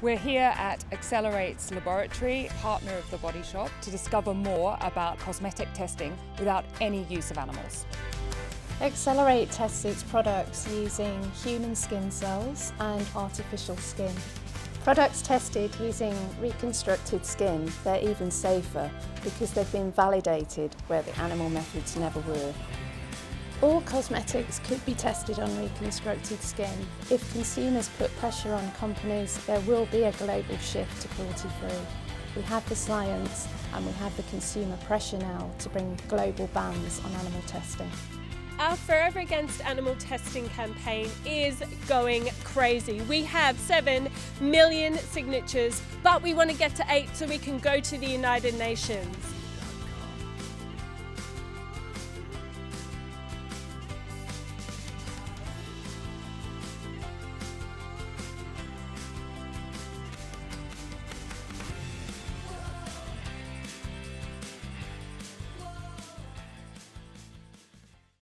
We're here at XcellR8's laboratory, partner of The Body Shop, to discover more about cosmetic testing without any use of animals. XcellR8 tests its products using human skin cells and artificial skin. Products tested using reconstructed skin, they're even safer because they've been validated where the animal methods never were. All cosmetics could be tested on reconstructed skin. If consumers put pressure on companies, there will be a global shift to cruelty-free. We have the science and we have the consumer pressure now to bring global bans on animal testing. Our Forever Against Animal Testing campaign is going crazy. We have 7 million signatures, but we want to get to 8 so we can go to the United Nations.